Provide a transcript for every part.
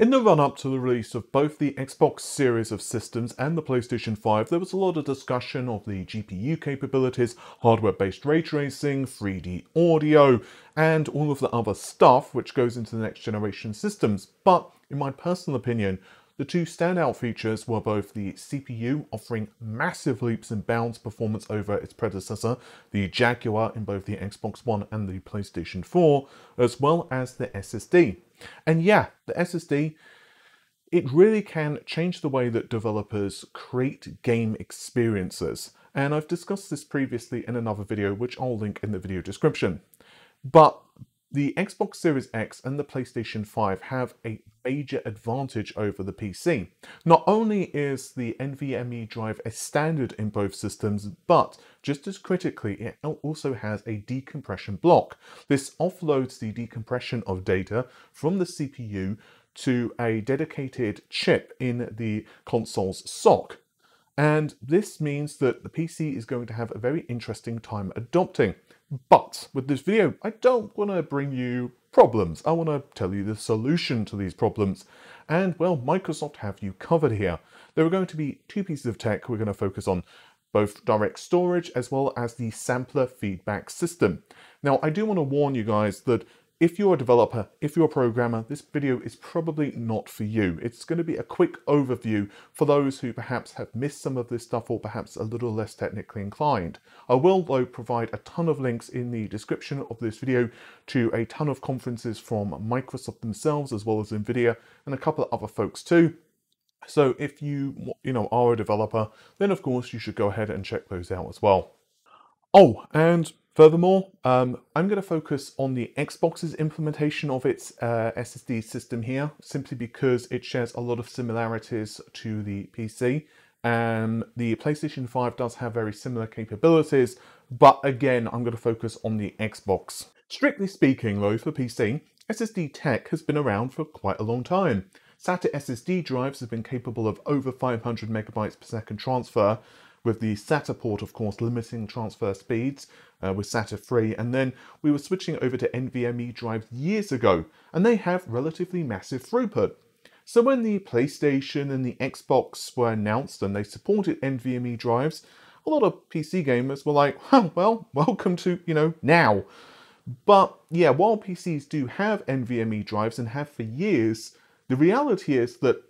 In the run-up to the release of both the Xbox series of systems and the PlayStation 5, there was a lot of discussion of the GPU capabilities, hardware-based ray tracing, 3D audio, and all of the other stuff which goes into the next generation systems. But in my personal opinion, the two standout features were both the CPU offering massive leaps and bounds performance over its predecessor, the Jaguar in both the Xbox One and the PlayStation 4, as well as the SSD. And yeah, the SSD, it really can change the way that developers create game experiences. And I've discussed this previously in another video, which I'll link in the video description. But the Xbox Series X and the PlayStation 5 have a major advantage over the PC. Not only is the NVMe drive a standard in both systems, but just as critically, it also has a decompression block. This offloads the decompression of data from the CPU to a dedicated chip in the console's SoC. And this means that the PC is going to have a very interesting time adopting. But with this video, I don't want to bring you problems. I want to tell you the solution to these problems. And well, Microsoft have you covered here. There are going to be two pieces of tech we're going to focus on, both direct storage as well as the sampler feedback system. Now, I do want to warn you guys that if you're a developer, if you're a programmer, this video is probably not for you. It's going to be a quick overview for those who perhaps have missed some of this stuff or perhaps a little less technically inclined. I will though provide a ton of links in the description of this video to a ton of conferences from Microsoft themselves as well as Nvidia and a couple of other folks too. So if you, you know, are a developer, then of course you should go ahead and check those out as well. Oh, and Furthermore, um, I'm going to focus on the Xbox's implementation of its uh, SSD system here, simply because it shares a lot of similarities to the PC. Um, the PlayStation 5 does have very similar capabilities, but again, I'm going to focus on the Xbox. Strictly speaking though, for PC, SSD tech has been around for quite a long time. SATA SSD drives have been capable of over 500 megabytes per second transfer, with the SATA port, of course, limiting transfer speeds uh, with SATA 3. And then we were switching over to NVMe drives years ago, and they have relatively massive throughput. So when the PlayStation and the Xbox were announced and they supported NVMe drives, a lot of PC gamers were like, huh, well, welcome to, you know, now. But yeah, while PCs do have NVMe drives and have for years, the reality is that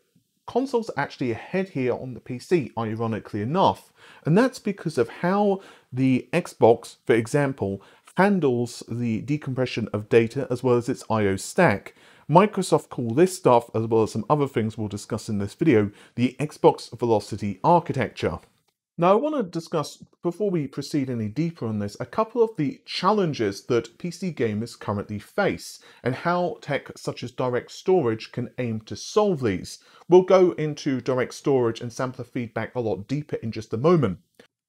consoles are actually ahead here on the PC, ironically enough. And that's because of how the Xbox, for example, handles the decompression of data as well as its I.O. stack. Microsoft call this stuff, as well as some other things we'll discuss in this video, the Xbox Velocity Architecture. Now I want to discuss, before we proceed any deeper on this, a couple of the challenges that PC gamers currently face and how tech such as direct storage can aim to solve these. We'll go into direct storage and sampler feedback a lot deeper in just a moment.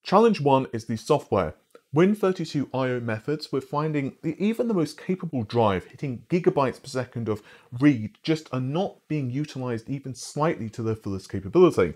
Challenge 1 is the software. Win32 IO methods, we're finding even the most capable drive hitting gigabytes per second of read just are not being utilized even slightly to their fullest capability.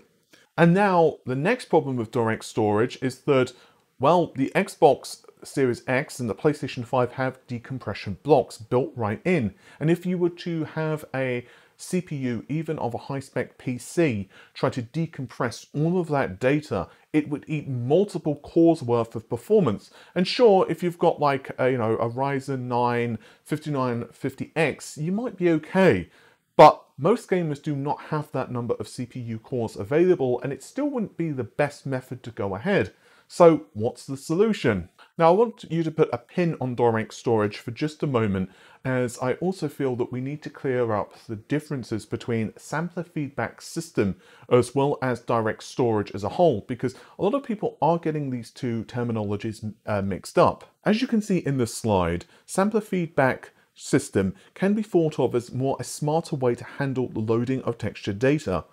And now the next problem with direct storage is that, well, the Xbox Series X and the PlayStation 5 have decompression blocks built right in. And if you were to have a CPU, even of a high-spec PC, try to decompress all of that data, it would eat multiple cores worth of performance. And sure, if you've got like a, you know, a Ryzen 9 5950X, you might be okay. But most gamers do not have that number of CPU cores available and it still wouldn't be the best method to go ahead. So what's the solution? Now I want you to put a pin on direct storage for just a moment as I also feel that we need to clear up the differences between sampler feedback system as well as direct storage as a whole because a lot of people are getting these two terminologies uh, mixed up. As you can see in this slide, sampler feedback system can be thought of as more a smarter way to handle the loading of texture data.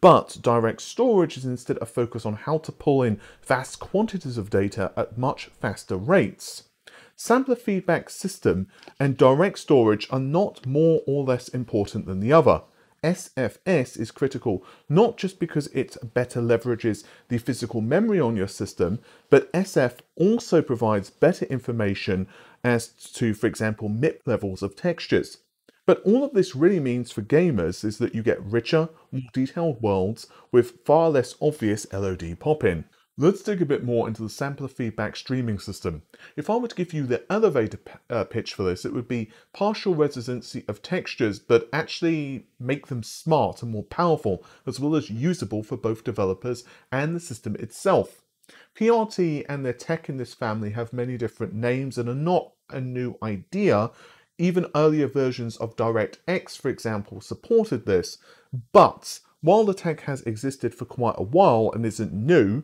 But direct storage is instead a focus on how to pull in vast quantities of data at much faster rates. Sampler feedback system and direct storage are not more or less important than the other. SFS is critical not just because it better leverages the physical memory on your system, but SF also provides better information as to, for example, MIP levels of textures. But all of this really means for gamers is that you get richer, more detailed worlds with far less obvious LOD pop-in. Let's dig a bit more into the sampler feedback streaming system. If I were to give you the elevator uh, pitch for this, it would be partial residency of textures, but actually make them smart and more powerful, as well as usable for both developers and the system itself. PRT and their tech in this family have many different names and are not a new idea. Even earlier versions of DirectX, for example, supported this. But while the tech has existed for quite a while and isn't new,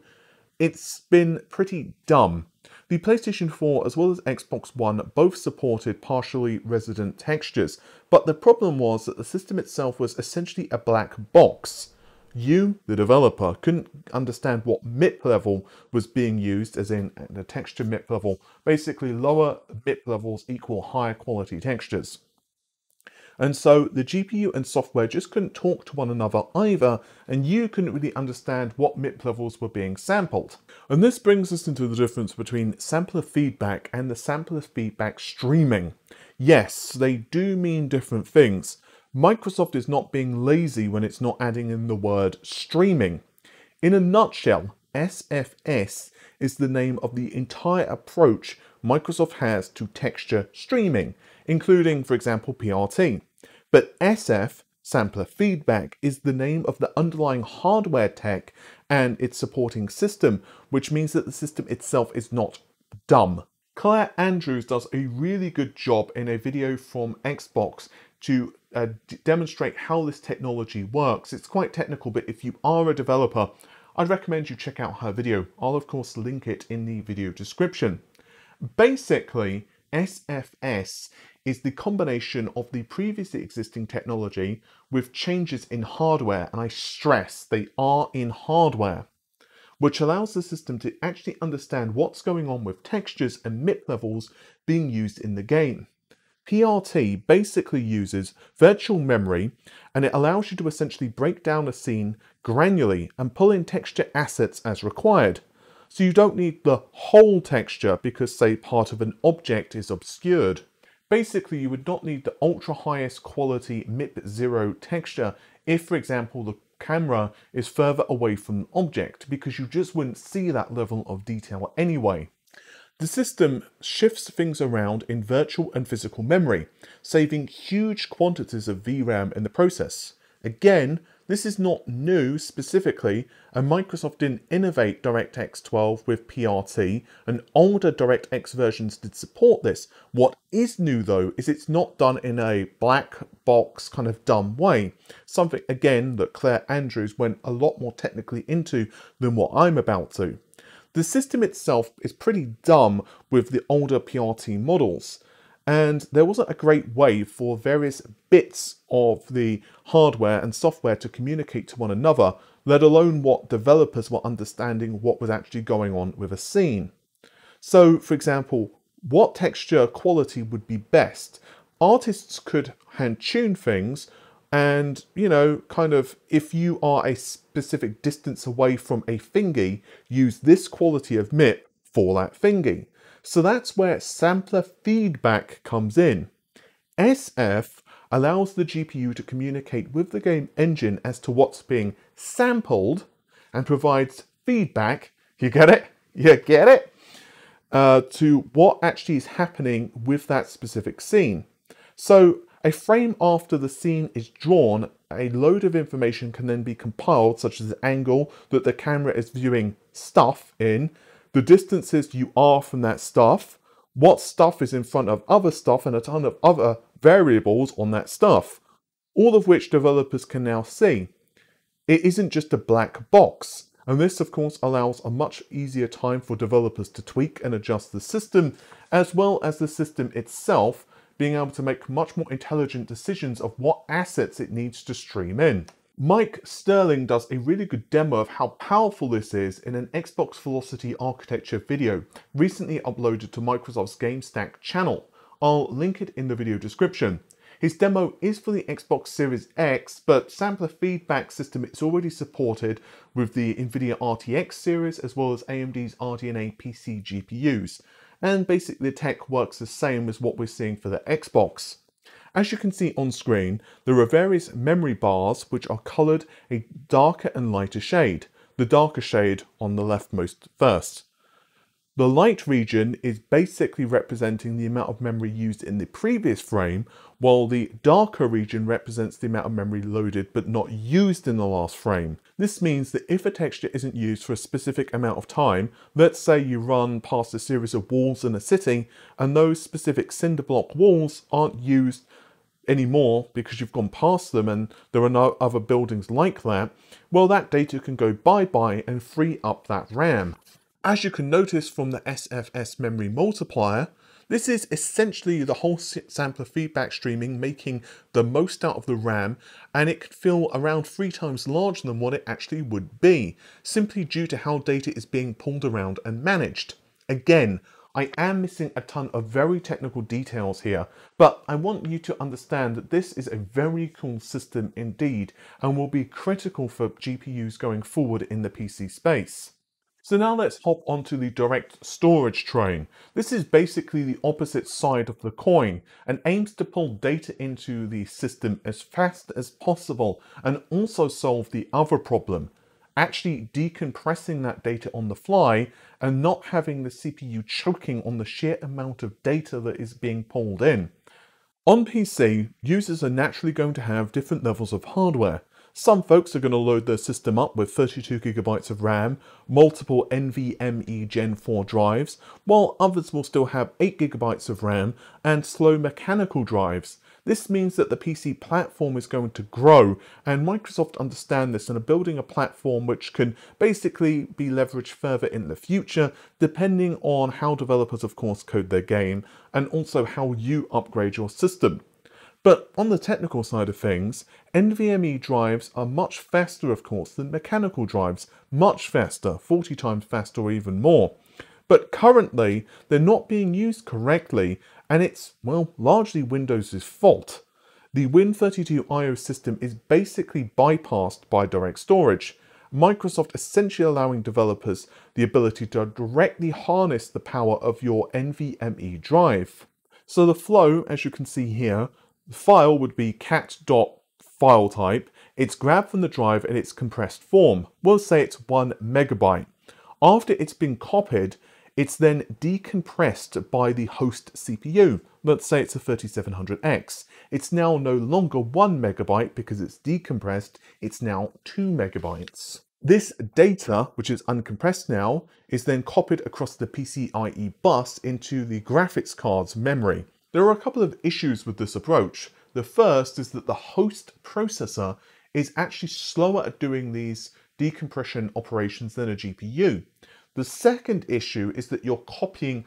it's been pretty dumb. The PlayStation 4 as well as Xbox One both supported partially resident textures, but the problem was that the system itself was essentially a black box. You, the developer, couldn't understand what MIP level was being used, as in the texture MIP level. Basically, lower MIP levels equal higher quality textures. And so the GPU and software just couldn't talk to one another either, and you couldn't really understand what MIP levels were being sampled. And this brings us into the difference between sampler feedback and the sampler feedback streaming. Yes, they do mean different things. Microsoft is not being lazy when it's not adding in the word streaming. In a nutshell, SFS is the name of the entire approach Microsoft has to texture streaming, including, for example, PRT. But SF, sampler feedback, is the name of the underlying hardware tech and its supporting system, which means that the system itself is not dumb. Claire Andrews does a really good job in a video from Xbox to uh, demonstrate how this technology works. It's quite technical, but if you are a developer, I'd recommend you check out her video. I'll of course link it in the video description. Basically, SFS is the combination of the previously existing technology with changes in hardware, and I stress they are in hardware, which allows the system to actually understand what's going on with textures and MIP levels being used in the game. PRT basically uses virtual memory and it allows you to essentially break down a scene granularly and pull in texture assets as required. So you don't need the whole texture because say part of an object is obscured. Basically, you would not need the ultra highest quality MIP 0 texture if, for example, the camera is further away from the object because you just wouldn't see that level of detail anyway. The system shifts things around in virtual and physical memory, saving huge quantities of VRAM in the process. Again, this is not new specifically, and Microsoft didn't innovate DirectX 12 with PRT, and older DirectX versions did support this. What is new though is it's not done in a black box kind of dumb way. Something again that Claire Andrews went a lot more technically into than what I'm about to. The system itself is pretty dumb with the older PRT models and there wasn't a great way for various bits of the hardware and software to communicate to one another, let alone what developers were understanding what was actually going on with a scene. So, for example, what texture quality would be best? Artists could hand tune things, and you know, kind of if you are a specific distance away from a thingy, use this quality of MIP for that thingy. So that's where sampler feedback comes in. SF allows the GPU to communicate with the game engine as to what's being sampled and provides feedback, you get it? You get it? Uh, to what actually is happening with that specific scene. So a frame after the scene is drawn, a load of information can then be compiled, such as the angle that the camera is viewing stuff in, the distances you are from that stuff, what stuff is in front of other stuff, and a ton of other variables on that stuff, all of which developers can now see. It isn't just a black box, and this of course allows a much easier time for developers to tweak and adjust the system, as well as the system itself being able to make much more intelligent decisions of what assets it needs to stream in. Mike Sterling does a really good demo of how powerful this is in an Xbox Velocity architecture video recently uploaded to Microsoft's GameStack channel. I'll link it in the video description. His demo is for the Xbox Series X, but sampler feedback system is already supported with the NVIDIA RTX series as well as AMD's RDNA PC GPUs. And basically the tech works the same as what we're seeing for the Xbox. As you can see on screen, there are various memory bars which are coloured a darker and lighter shade, the darker shade on the leftmost first. The light region is basically representing the amount of memory used in the previous frame, while the darker region represents the amount of memory loaded but not used in the last frame. This means that if a texture isn't used for a specific amount of time, let's say you run past a series of walls in a city, and those specific cinder block walls aren't used anymore because you've gone past them and there are no other buildings like that, well that data can go bye-bye and free up that RAM. As you can notice from the SFS memory multiplier, this is essentially the whole sampler feedback streaming making the most out of the RAM and it can feel around three times larger than what it actually would be, simply due to how data is being pulled around and managed. Again, I am missing a ton of very technical details here, but I want you to understand that this is a very cool system indeed and will be critical for GPUs going forward in the PC space. So now let's hop onto the direct storage train. This is basically the opposite side of the coin and aims to pull data into the system as fast as possible and also solve the other problem, actually decompressing that data on the fly and not having the CPU choking on the sheer amount of data that is being pulled in. On PC, users are naturally going to have different levels of hardware. Some folks are going to load their system up with 32GB of RAM, multiple NVMe Gen 4 drives, while others will still have 8GB of RAM and slow mechanical drives. This means that the PC platform is going to grow, and Microsoft understand this and are building a platform which can basically be leveraged further in the future, depending on how developers, of course, code their game, and also how you upgrade your system. But on the technical side of things, NVMe drives are much faster, of course, than mechanical drives, much faster, 40 times faster or even more. But currently, they're not being used correctly, and it's, well, largely Windows' fault. The Win32IO system is basically bypassed by direct storage, Microsoft essentially allowing developers the ability to directly harness the power of your NVMe drive. So the flow, as you can see here, the file would be cat.file type. It's grabbed from the drive in its compressed form. We'll say it's one megabyte. After it's been copied, it's then decompressed by the host CPU. Let's say it's a 3700X. It's now no longer one megabyte because it's decompressed, it's now two megabytes. This data, which is uncompressed now, is then copied across the PCIe bus into the graphics card's memory. There are a couple of issues with this approach. The first is that the host processor is actually slower at doing these decompression operations than a GPU. The second issue is that you're copying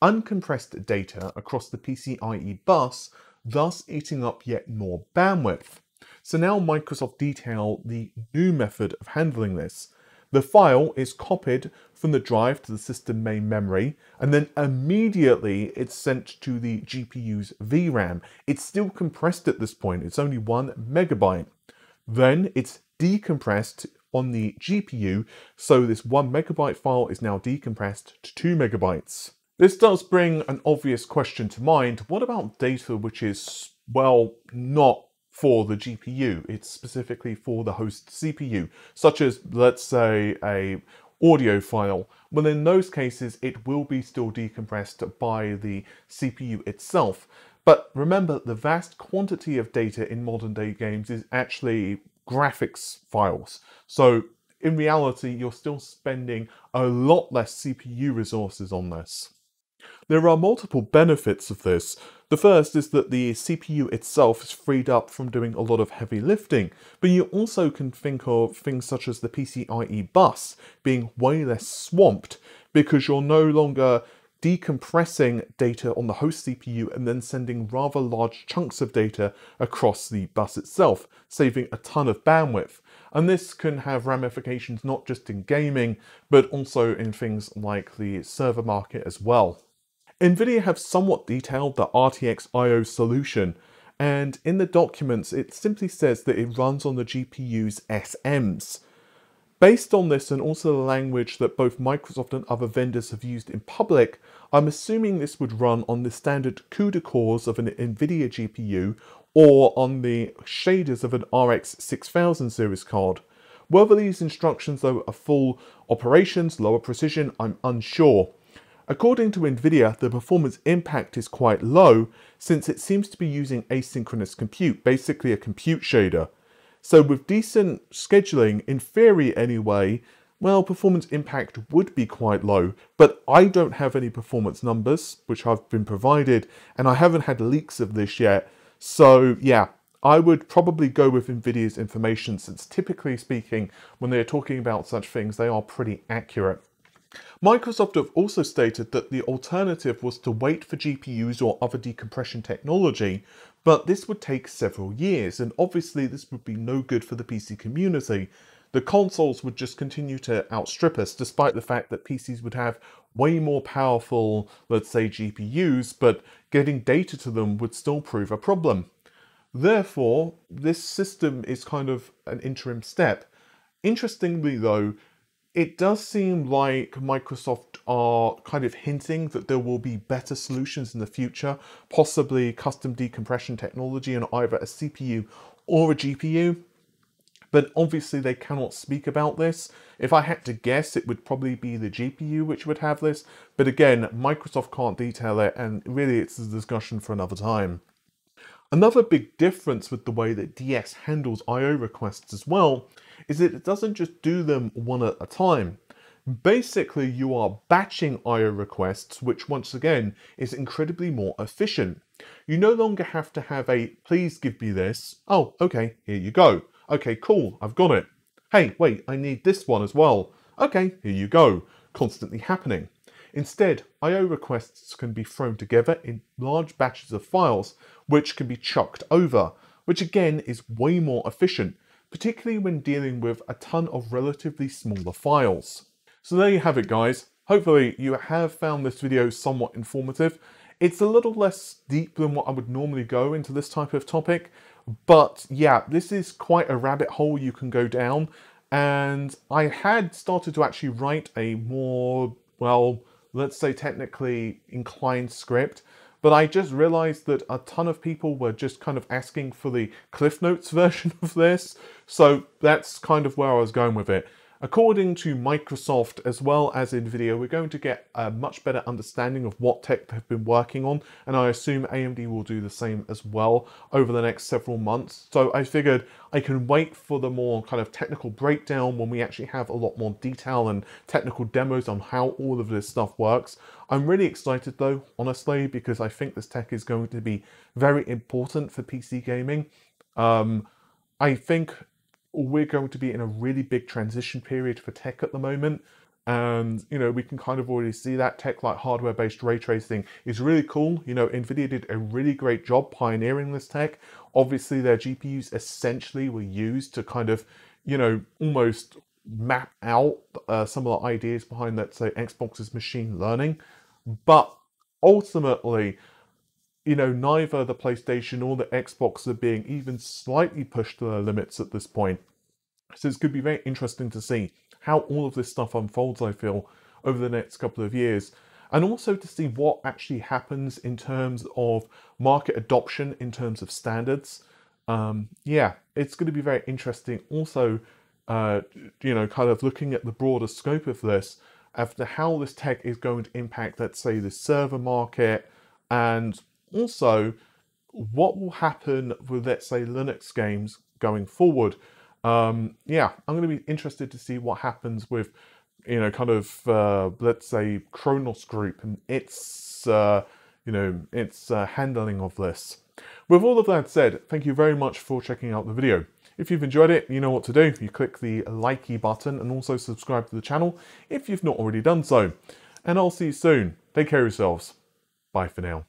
uncompressed data across the PCIe bus, thus eating up yet more bandwidth. So now Microsoft detail the new method of handling this. The file is copied from the drive to the system main memory, and then immediately it's sent to the GPU's VRAM. It's still compressed at this point, it's only one megabyte. Then it's decompressed on the GPU, so this one megabyte file is now decompressed to two megabytes. This does bring an obvious question to mind. What about data which is, well, not for the GPU. It's specifically for the host CPU, such as, let's say, a audio file. Well, in those cases, it will be still decompressed by the CPU itself. But remember, the vast quantity of data in modern day games is actually graphics files. So in reality, you're still spending a lot less CPU resources on this. There are multiple benefits of this. The first is that the CPU itself is freed up from doing a lot of heavy lifting, but you also can think of things such as the PCIe bus being way less swamped because you're no longer decompressing data on the host CPU and then sending rather large chunks of data across the bus itself, saving a ton of bandwidth. And this can have ramifications not just in gaming, but also in things like the server market as well. NVIDIA have somewhat detailed the RTX IO solution, and in the documents it simply says that it runs on the GPU's SMs. Based on this and also the language that both Microsoft and other vendors have used in public, I'm assuming this would run on the standard CUDA cores of an NVIDIA GPU or on the shaders of an RX 6000 series card. Whether these instructions though are full operations, lower precision, I'm unsure. According to NVIDIA, the performance impact is quite low since it seems to be using asynchronous compute, basically a compute shader. So with decent scheduling, in theory anyway, well, performance impact would be quite low, but I don't have any performance numbers, which I've been provided, and I haven't had leaks of this yet. So yeah, I would probably go with NVIDIA's information since typically speaking, when they're talking about such things, they are pretty accurate. Microsoft have also stated that the alternative was to wait for GPUs or other decompression technology, but this would take several years, and obviously this would be no good for the PC community. The consoles would just continue to outstrip us, despite the fact that PCs would have way more powerful, let's say, GPUs, but getting data to them would still prove a problem. Therefore, this system is kind of an interim step. Interestingly though, it does seem like Microsoft are kind of hinting that there will be better solutions in the future, possibly custom decompression technology on either a CPU or a GPU. But obviously they cannot speak about this. If I had to guess, it would probably be the GPU which would have this. But again, Microsoft can't detail it and really it's a discussion for another time. Another big difference with the way that DS handles I.O. requests as well is that it doesn't just do them one at a time. Basically, you are batching I.O. requests, which once again is incredibly more efficient. You no longer have to have a, please give me this. Oh, okay, here you go. Okay, cool, I've got it. Hey, wait, I need this one as well. Okay, here you go. Constantly happening. Instead, I.O. requests can be thrown together in large batches of files, which can be chucked over, which again is way more efficient, particularly when dealing with a ton of relatively smaller files. So there you have it guys. Hopefully you have found this video somewhat informative. It's a little less deep than what I would normally go into this type of topic, but yeah, this is quite a rabbit hole you can go down. And I had started to actually write a more, well, let's say technically inclined script, but I just realized that a ton of people were just kind of asking for the Cliff Notes version of this, so that's kind of where I was going with it. According to Microsoft as well as NVIDIA, we're going to get a much better understanding of what tech they've been working on, and I assume AMD will do the same as well over the next several months. So I figured I can wait for the more kind of technical breakdown when we actually have a lot more detail and technical demos on how all of this stuff works. I'm really excited though, honestly, because I think this tech is going to be very important for PC gaming. Um, I think we're going to be in a really big transition period for tech at the moment. And, you know, we can kind of already see that tech like hardware-based ray tracing is really cool. You know, NVIDIA did a really great job pioneering this tech. Obviously, their GPUs essentially were used to kind of, you know, almost map out uh, some of the ideas behind, let's say, Xbox's machine learning. But ultimately, you know, neither the PlayStation or the Xbox are being even slightly pushed to their limits at this point. So it's going to be very interesting to see how all of this stuff unfolds, I feel, over the next couple of years. And also to see what actually happens in terms of market adoption, in terms of standards. Um, yeah, it's going to be very interesting. Also, uh, you know, kind of looking at the broader scope of this, after how this tech is going to impact, let's say, the server market and also what will happen with, let's say, Linux games going forward. Um, yeah, I'm going to be interested to see what happens with, you know, kind of, uh, let's say, Khronos Group and its, uh, you know, its uh, handling of this. With all of that said, thank you very much for checking out the video. If you've enjoyed it, you know what to do. You click the likey button and also subscribe to the channel if you've not already done so. And I'll see you soon. Take care of yourselves. Bye for now.